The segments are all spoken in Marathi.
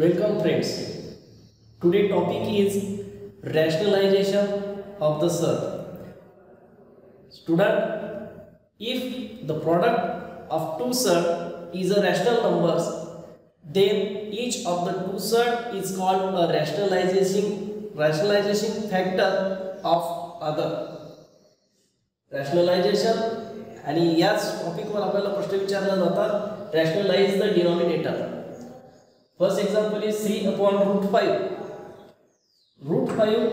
Welcome friends. Today topic is rationalization of the surd. Student, if the product of two surd is a rational numbers, then each of the two surd is called a rationalization rationalization factor of other. Rationalization आणि याच टॉपिकवर आपल्याला प्रश्न विचारला जातात rationalise the denominator first example is three upon root five root five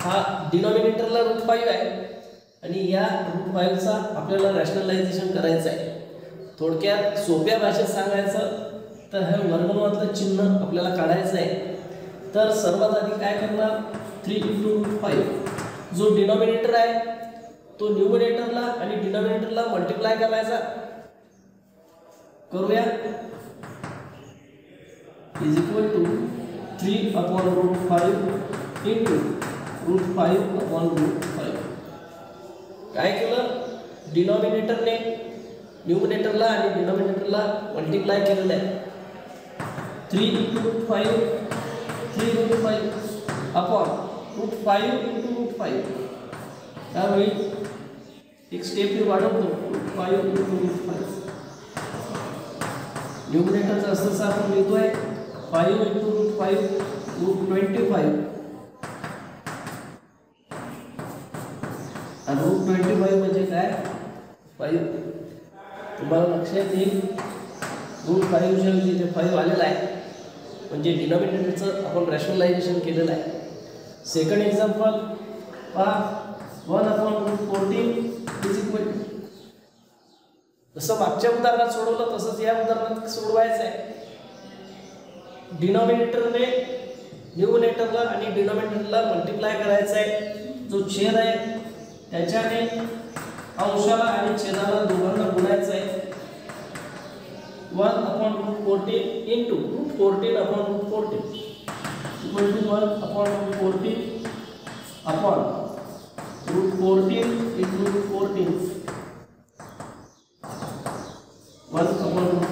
हा डिनॉमिनेटरला रूट फाईव्ह आहे. आणि या रूट फाईव्हचा आपल्याला रॅशनलायझेशन करायचं आहे. थोडक्यात सोप्या भाषेत सांगायचं तर हे वर्गमूळातलं चिन्ह आपल्याला काढायचं आहे. तर सर्वात आधी काय करणार? थ्री इंटू रूट फाईव्ह जो डिनॉमिनेटर आहे तो न्यूमिनेटरला आणि डिनॉमिनेटरला मल्टिप्लाय करायचा. करूया. Is equal to three upon root five into root five upon root five काय केलं डिनॉमिनेटरने न्यूमिनेटरला आणि डिनॉमिनेटरला मल्टिप्लाय केलेलं आहे. Three into root five three root five upon root five into root five त्यावेळी एक स्टेप मी वाढवतो फाईव्ह इंटू रूट फाईव्ह न्यूमिनेटरचं असं आपण आपण आहे five into root five root twenty five आणि रूट ट्वेंटी फाईव्ह म्हणजे काय? फाईव्ह तुम्हाला लक्षात येईल रूट फाईव्हच्या ऐवजी ते फाईव्ह आलेला आहे. म्हणजे डिनॉमिनेटरचं आपण रॅशनलायझेशन केलेलं आहे. सेकंड एक्झाम्पल पहा one upon root fourteen is equal जसं मागच्या उदाहरणात सोडवलं तसंच या उदाहरणात सोडवायचं आहे. डिनॉमिनेटरने न्यूमिनेटरला आणि डिनॉमिनेटरला मल्टिप्लाय करायचा आहे. जो छेद आहे त्याच्याने अंशाला आणि छेदाला दोघांना गुणायचं आहे. One upon root fourteen into root fourteen upon root fourteen equal to one upon root fourteen upon fourteen 14 into root 14 1 upon root